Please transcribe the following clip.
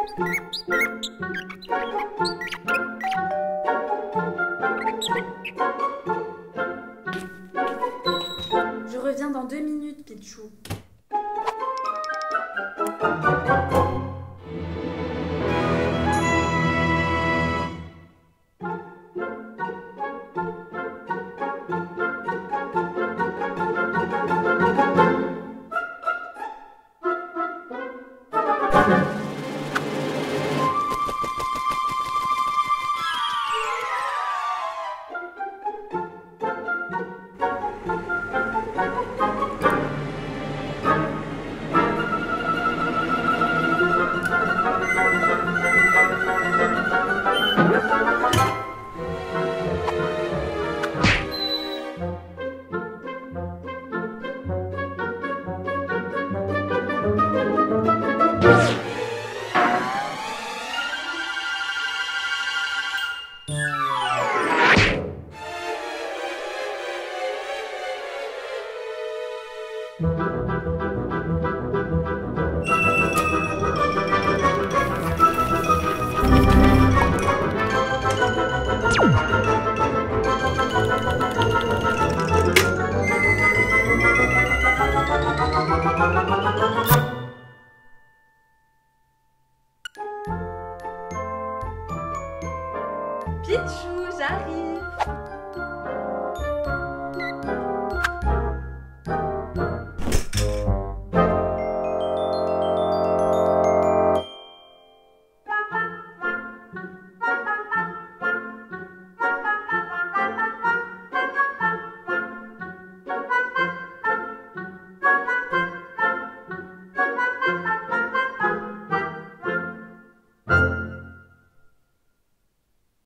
Je reviens dans deux minutes, Pichou. Pichou, j'arrive